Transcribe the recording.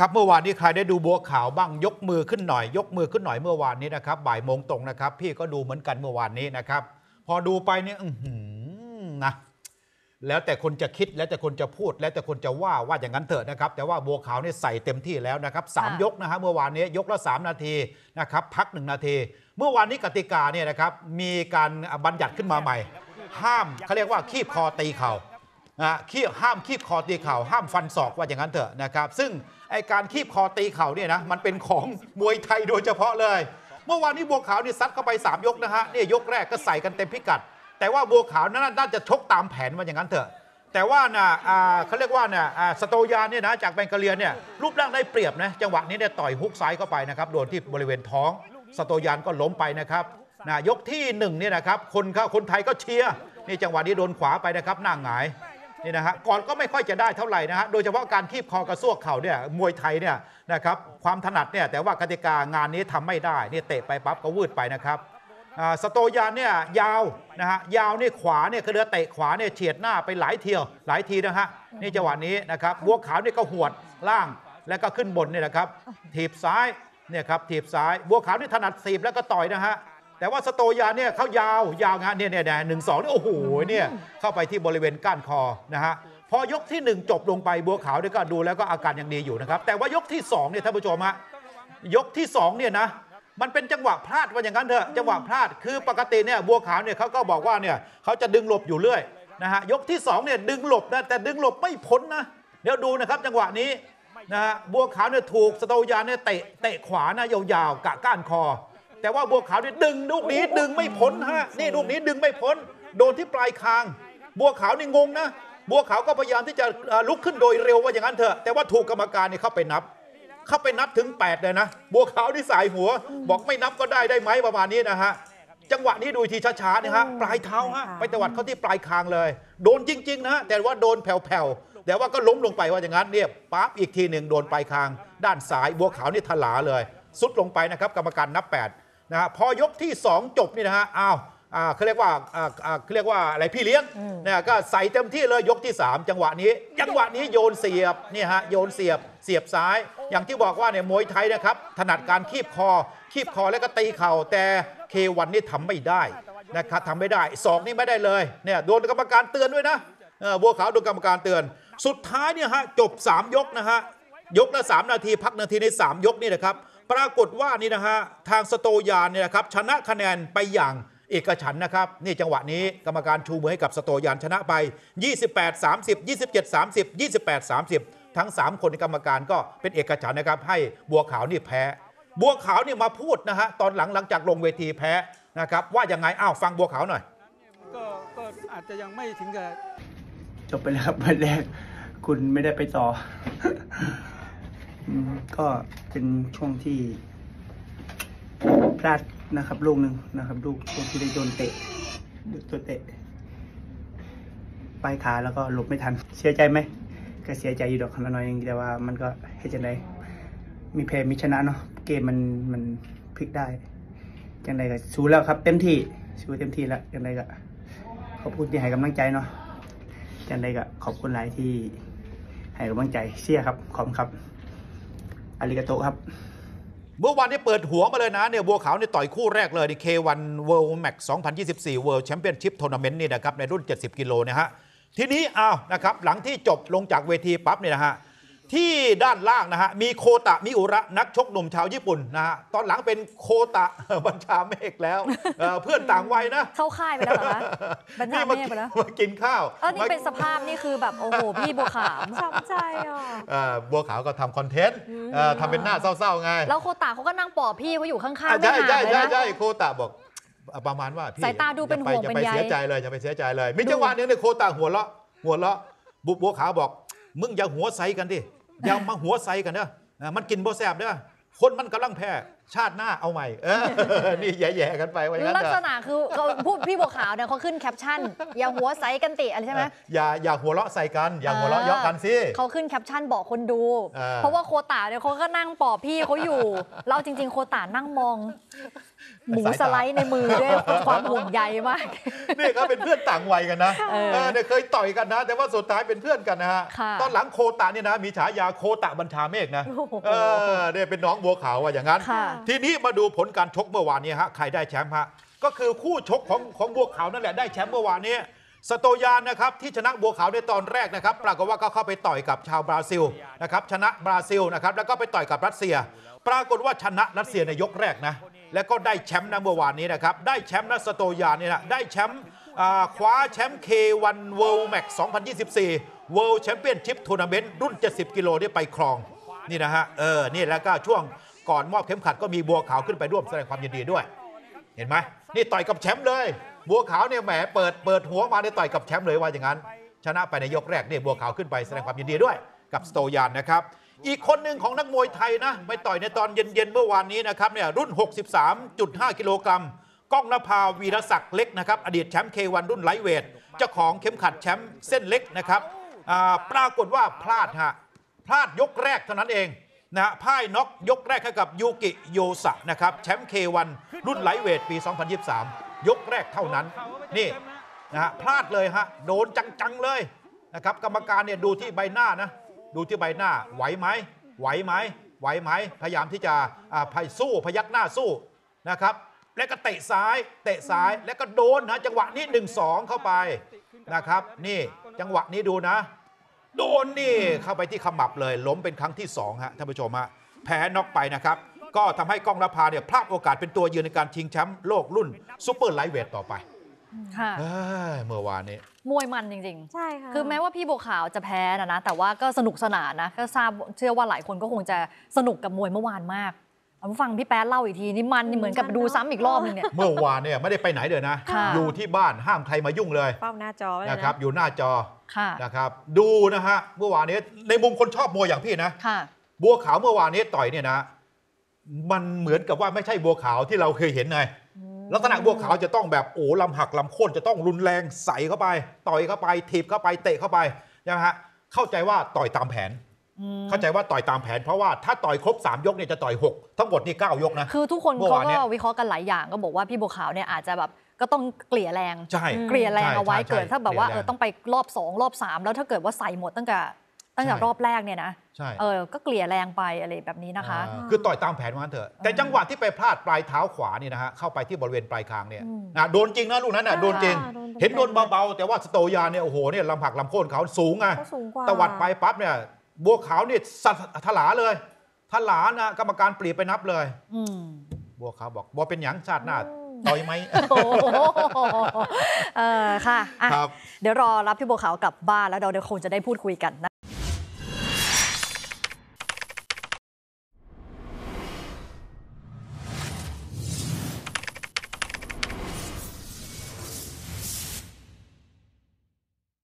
ครับเมื่อวานนี้ใครได้ดูบัวขาวบ้างยกมือขึ้นหน่อย ยกมือขึ้นหน่อยเมื่อวานนี้นะครับบ่ายโมงตรงนะครับ พี่ก็ดูเหมือนกันเมื่อวานนี้นะครับ พอดูไปเนี่ยอื้อหือนะแล้วแต่คนจะคิดแล้วแต่คนจะพูด แล้วแต่คนจะว่าว่าอย่างนั้นเถอะนะครับ แต่ว่าบัวขาวเนี่ยใส่เต็มที่แล้วนะครับสามค่ะยกนะฮะเมื่อวานนี้ยกละสามนาทีนะครับ พักหนึ่งนาที เมื่อวานนี้กติกาเนี่ยนะครับมีการบัญญัติขึ้นมาใหม่ ห้ามเขาเรียกว่าคีบคอตีเข่านะคีบห้ามคีบคอตีเข่าห้ามฟันศอกว่าอย่างนั้นเถอะนะครับ ซึ่ง ไอการคีบคอตีเข่าเนี่ยนะมันเป็นของมวยไทยโดยเฉพาะเลย เมื่อวานนี้บัวขาวนี่ซัดเข้าไป 3 ยกนะฮะเนี่ยยกแรกก็ใส่กันเต็มพิกัด แต่ว่าบัวขาวนั้นน่าจะชกตามแผนว่าอย่างนั้นเถอะ แต่ว่านะอ่าเขาเรียกว่านะอ่าสโตยานเนี่ยนะจากแบงกาเลียเนี่ยรูปร่างได้เปรียบนะจังหวะนี้เนี่ยต่อยฮุกซ้ายเข้าไปนะครับโดนที่บริเวณท้อง สโตยานก็ล้มไปนะครับนะยกที่หนึ่งเนี่ยนะครับคนเขาคนไทยก็เชียร์นี่จังหวะนี้โดนขวาไปนะครับหน้าหงาย นี่นะฮะก่อนก็ไม่ค่อยจะได้เท่าไหร่นะฮะโดยเฉพาะการคีบคอกระซวกเข่าเนี่ยมวยไทยเนี่ยนะครับความถนัดเนี่ยแต่ว่ากติกางานนี้ทำไม่ได้นี่เตะไปปั๊บก็วืดไปนะครับอ่าสโตยานเนี่ยยาวนะฮะยาวนี่ขวาเนี่ยคือเรือเตะขวาเนี่ยเฉียดหน้าไปหลายเที่ยวหลายทีนะฮะนี่จังหวะนี้นะครับบัวขาวนี่ก็หวดล่างแล้วก็ขึ้นบนเนี่ยนะครับถีบซ้ายเนี่ยครับถีบซ้ายบัวขาวนี่ถนัดถีบแล้วก็ต่อยนะฮะ แต่ว่าสโตยาเนี่ยเขายาวยาวงานเนี่ยเนี่ยเนี่ยหนึ่งสองนี่โอ้โหเนี่ยเข้าไปที่บริเวณก้านคอนะฮะพอยกที่หนึ่งจบลงไปบัวขาวเนี่ยก็ดูแล้วก็อาการยังดีอยู่นะครับ แต่ว่ายกที่สองเนี่ยท่านผู้ชมฮะยกที่สองเนี่ยนะมันเป็นจังหวะพลาดว่าอย่างนั้นเถอะจังหวะพลาดคือปกติเนี่ยบัวขาวเนี่ยเขาก็บอกว่าเนี่ยเขาจะดึงหลบอยู่เรื่อยนะฮะยกที่สองเนี่ยดึงหลบนะแต่ดึงหลบไม่พ้นนะเดี๋ยวดูนะครับจังหวะนี้นะฮะบัวขาวเนี่ยถูกสโตยาเนี่ยเตะเตะขวานะยาวๆกะก้านคอ แต่ว่าบัวขาวนี่ดึงลูกนี้ดึงไม่พ้นฮะนี่ลูกนี้ดึงไม่พ้น โดนที่ปลายคาง บัวขาวนี่งงนะ บัวขาวก็พยายามที่จะเอ่อลุกขึ้นโดยเร็วว่าอย่างนั้นเถอะแต่ว่าถูกกรรมการนี่เข้าไปนับ เข้าไปนับถึง 8 เลยนะ บัวขาวนี่สายหัว บอกไม่นับก็ได้ได้ไหมประมาณนี้นะฮะจังหวะนี้ดูอีกทีช้าๆนะฮะปลายเท้าฮะไปตวัดเข้าที่ปลายคางเลย โดนจริงๆนะแต่ว่าโดนแผ่วๆแต่ว่าก็ล้มลงไปว่าอย่างนั้นเนี่ยปั๊บอีกทีหนึ่งโดนปลายคาง ด้านซ้ายบัวขาวนี่ถลาเลย สุดลงไปนะครับ กรรมการนับ 8 นะฮะพอยกที่ 2 จบนี่นะฮะอ้าวอ่าเขาเรียกว่าอ่าอ่าเขาเรียกว่าอะไรพี่เลี้ยงเนี่ยก็ใส่เต็มที่เลยยกที่ 3 จังหวะนี้ จังหวะนี้โยนเสียบเนี่ยฮะโยนเสียบเสียบซ้าย อย่างที่บอกว่าเนี่ยมวยไทยนะครับ ถนัดการคีบคอ คีบคอแล้วก็ตีเข่าแต่เควันนี่ทำไม่ได้นะครับทำไม่ได้สองนี่ไม่ได้เลยเนี่ยโดนกรรมการเตือนด้วยนะเออบัวขาวโดนกรรมการเตือน สุดท้ายเนี่ยฮะจบ 3 ยกนะฮะยกละ3นาทีพักนาทีใน3ยกนี่นะครับ ปรากฏว่านี่นะฮะทางสโตยานเนี่ยนะครับชนะคะแนนไปอย่างเอกฉันท์นะครับนี่จังหวะนี้กรรมการชูมือให้กับสโตยานชนะไป 28 30 27 30 28 30 ทั้ง 3 คนในกรรมการก็เป็นเอกฉันท์นะครับ ให้บัวขาวนี่แพ้ บัวขาวนี่มาพูดนะฮะตอนหลังหลังจากลงเวทีแพ้นะครับว่ายังไงอ้าวฟังบัวขาวหน่อยก็ก็อาจจะยังไม่ถึงกับจบไปแล้วครับวันแรก คุณไม่ได้ไปต่ออืม ก็เป็นช่วงที่พลาดนะครับลูกหนึ่งนะครับลูกช่วงที่ได้โดนเตะโดนเตะปลายขาแล้วก็หลบไม่ทัน เสียใจไหมก็เสียใจอยู่ดอกคำละน้อยเองแต่ว่ามันก็ให้จังไดมีแพ้มีชนะเนาะเกมมันมันพลิกได้จังไดก็สู้แล้วครับเต็มที่สู้เต็มที่แล้วจังไดก็ขอบคุณที่ให้กำลังใจเนาะจันไดก็ขอบคุณหลายที่ให้กำลังใจเชียร์ครับขอบคุณครับ อาริกาโตครับ เมื่อวานนี้เปิดหัวมาเลยนะเนี่ยบัวขาวเนี่ยต่อยคู่แรกเลยใน K1 World Max 2024 World Championship Tournament นี่นะครับในรุ่น 70 กิโลนะฮะทีนี้อ้าวนะครับหลังที่จบลงจากเวทีปั๊บเนี่ยนะฮะ ที่ด้านล่างนะฮะมีโคตะมิอุระนักชกหนุ่มชาวญี่ปุ่นนะฮะตอนหลังเป็นโคตะบัญชาเมฆแล้วเอ่อเพื่อนต่างวัยนะ เข้าค่ายไปแล้วเหรอคะบรรนี่ดามาเมฆไปแล้วมากินข้าวเออนี่มาเป็นสภาพนี่คือแบบโอ้โหพี่บัวขาวช้ำใจอะเอ่อบัวขาวก็ทำคอนเทนต์เอ่อทำเป็นหน้าเศร้าๆไงแล้วโคตาเขาก็นั่งปลอบพี่เขาอยู่ข้างอะๆไม่ใช่ห่างใช่เลยใช่นะใช่โคตะบอกอะประมาณว่าพี่สายตาดูเป็นห่วงอย่าเป็นไปใยเสียใจเลยอย่าไปเสียใจเลย มีจังหวะหนึงเนี่ยโคตะหัวเราะหัวเราะบุบัวขาวบอก มึงอย่าหัวใสกันดิ อย่ามาหัวใสกันเด้ออะมันกินบ่แซบเด้อคนมันกำลังแพ้ชาติหน้าเอาใหม่เออนี่แย่ๆกันไปว่าอย่างนั้นลักเถษอะณะคือเขาพูดพี่บัวขาวเนี่ยเขาขึ้นแคปชั่น อย่าหัวใสกันติอะไรใช่ไหมอย่าอย่าหัวเราะใส่กัน อย่าหัวเราะเยาะกันสิเขาขึ้นแคปชั่นบอกคนดูเออเพราะว่าโคตาเนี่ยเขาก็นั่งปอบพี่เขาอยู่ เราจริง ๆ โคตานั่งมอง หมูสไลด์ในมือด้วยความห่วงใยมาก นี่ก็เป็นเพื่อนต่างวัยกันนะเออเออเนี่ยเคยต่อยกันนะ แต่ว่าสุดท้ายเป็นเพื่อนกันนะฮะค่ะตอนหลังโคตะเนี่ยนะมีฉายาโคตะบัญชาเมฆนะโอ้โหเออเนี่ยเป็นน้องบัวขาวว่าอย่างนั้นค่ะทีนี้มาดูผลการชกเมื่อวานนี้ฮะใครได้แชมป์ฮะก็คือคู่ชกของของบัวขาวนั่นแหละได้แชมป์เมื่อวานนี้สโตยานนะครับที่ชนะบัวขาวในตอนแรกนะครับปรากฏว่าก็เข้าไปต่อยกับชาวบราซิลนะครับชนะบราซิลนะครับแล้วก็ไปต่อยกับรัสเซีย ปรากฏว่าชนะรัสเซียในยกแรกนะ แล้วก็ได้แชมป์นะเมื่อวานนี้นะครับ ได้แชมป์นะสโตยานเนี่ยนะได้แชมป์คว้าแชมป์ K1 World Max 2024 World Championship Tournament รุ่น 70 กิโลนี่ไปครอง นี่นะฮะ เออ นี่แล้วก็ช่วงก่อนมอบเข็มขัดก็มีบัวขาวขึ้นไปร่วมแสดงความยินดีด้วย เห็นไหมนี่ต่อยกับแชมป์เลย บัวขาวเนี่ยแหมเปิดเปิดหัวมาเนี่ยต่อยกับแชมป์เลยว่าอย่างนั้น ชนะไปในยกแรกเนี่ยบัวขาวขึ้นไปแสดงความยินดีด้วย กับสโตยานนะครับ อีกคนหนึ่งของนักมวยไทยนะ ไปต่อยในตอนเย็นๆเมื่อวานนี้นะครับเนี่ยรุ่น 63.5 กิโลกรัมก้องนภาวีรศักดิ์เล็กนะครับอดีตแชมป์ K1 รุ่นไลท์เวทเจ้าของเข็มขัดแชมป์เส้นเล็กนะครับปรากฏว่าพลาดฮะพลาดยกแรกเท่านั้นเองนะพ่ายน็อกยกแรกให้กับยูกิโยสะนะครับแชมป์ K1 รุ่นไลท์เวทปี 2023 ยกแรกเท่านั้นนี่นะฮะพลาดเลยฮะโดนจังๆเลยนะครับกรรมการเนี่ยดูที่ใบหน้านะ ดูที่ใบหน้าไหวไหมไหวไหมไหวไหมพยายามที่จะอ่าพยสู้พยักหน้าสู้นะครับ แล้วก็เตะซ้าย เตะซ้ายแล้วก็โดนนะจังหวะนี้1-2 เข้าไปนะครับ นี่จังหวะนี้ดูนะ โดนนี่เข้าไปที่ขมับเลย ล้มเป็นครั้งที่2ฮะท่านผู้ชมฮะแพ้น็อกไปนะครับ ก็ทำให้กล้องนภาเนี่ยพลาดโอกาสเป็นตัวยืนในการชิงแชมป์โลกรุ่นซูเปอร์ไลท์เวทต่อไป ค่ะ เอ้ยเมื่อวานนี้ มวยมันจริง ใช่ค่ะ ๆ คือแม้ว่าพี่บัวขาวจะแพ้นะนะ แต่ว่าก็สนุกสนานนะ ก็ทราบเชื่อว่าหลายคนก็คงจะสนุกกับมวยเมื่อวานมากเอามาฟังพี่แป๊ดเล่าอีกทีนี่มันนี่เหมือนกับดูซ้ำอีกรอบนึงเนี่ย เมื่อวานเนี่ยไม่ได้ไปไหนเลยนะ ค่ะ อยู่ที่บ้านห้ามใครมายุ่งเลยเป้าหน้าจอไว้เลยนะครับ อยู่หน้าจอค่ะ นะครับ ดูนะฮะเมื่อวานนี้ในมุมคนชอบมวยอย่างพี่นะ ค่ะ บัวขาวเมื่อวานนี้ต่อยเนี่ยนะ มันเหมือนกับว่าไม่ใช่บัวขาวที่เราเคยเห็นไง ลักษณะบัวขาวจะต้องแบบโอ้ลำหักลำโค่นจะต้องรุนแรงใส่เข้าไป ต่อยเข้าไปถีบเข้าไปเตะเข้าไปนะฮะเข้าใจว่าต่อยตามแผน เข้าใจว่าต่อยตามแผนเพราะว่าถ้าต่อยครบ 3 ยกเนี่ยจะต่อย 6 ทั้งหมดนี่ 9 ยกนะคือทุกคนเมื่อเขาวานเนี่ก็ยวิเคราะห์กันหลายอย่างก็บอกว่าพี่บัวขาวเนี่ยอาจจะแบบก็ต้องเกลี่ยแรงใช่เกลี่ยแรงเอาไว้ใช่ใช่เกิดถ้าแบบว่าเกลี่เอยแรงอต้องไปรอบ 2 รอบ 3 แล้วถ้าเกิดว่าใส่หมดตั้งแต่ ตั้งแต่ใช่รอบแรกเนี่ยนะใช่เออก็เกลี่ยแรงไปอะไรแบบนี้นะคะอ่าคือต่อยตามแผนว่างั้นเถอะแต่จังหวะที่ไปพลาดปลายเท้าขวานี่นะฮะเข้าไปที่บริเวณปลายคางเนี่ยอืมนะโดนจริงนะลูกนั้นนะโดนจริงค่ะโดนเต็มๆเห็นโดนเบาๆแต่ว่าสโตยาเนี่ยโอ้โหเนี่ยลำหักลำโค่นเขาสูงไงเขาสูงกว่าตวัดไปปั๊บเนี่ยบัวขาวเนี่ยสัตถลาเลยถลานะกรรมการเปรียบไปนับเลยอืมบัวขาวบอกบัวเป็นหยังชาติหน้าต่อยไหมโอ้โหเออค่ะอะครับเดี๋ยวรอรับพี่บัวขาวกลับบ้านแล้วเราเดี๋ยวคงจะได้พูดคุยกันนะ